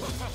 Ha ha!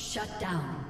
Shut down.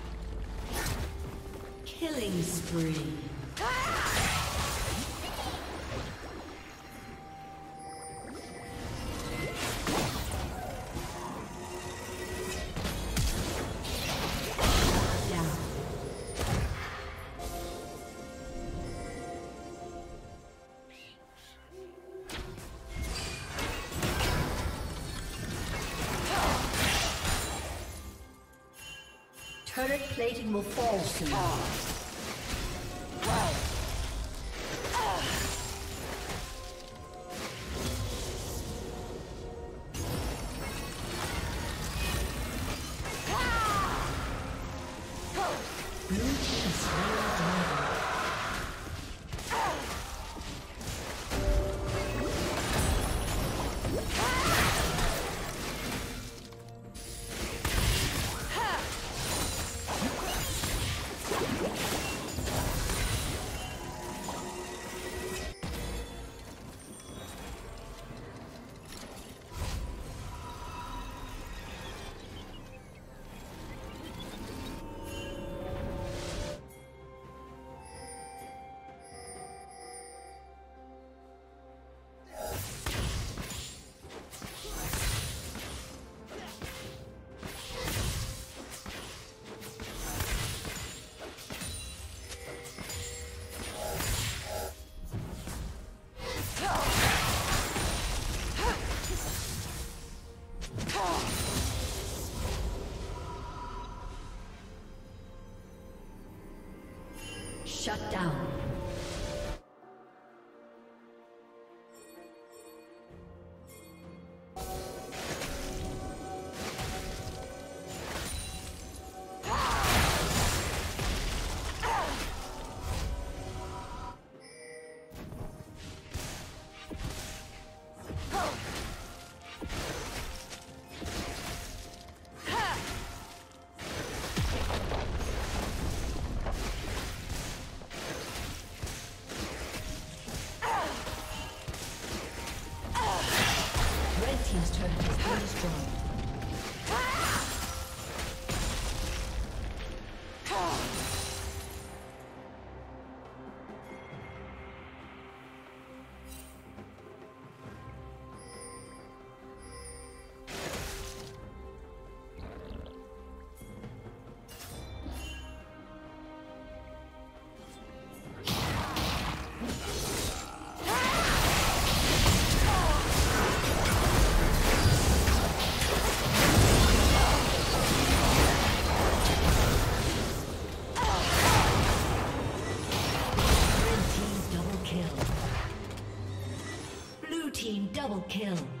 Spree. Turret plating will fall soon. Shut down. Kill.